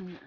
Mm.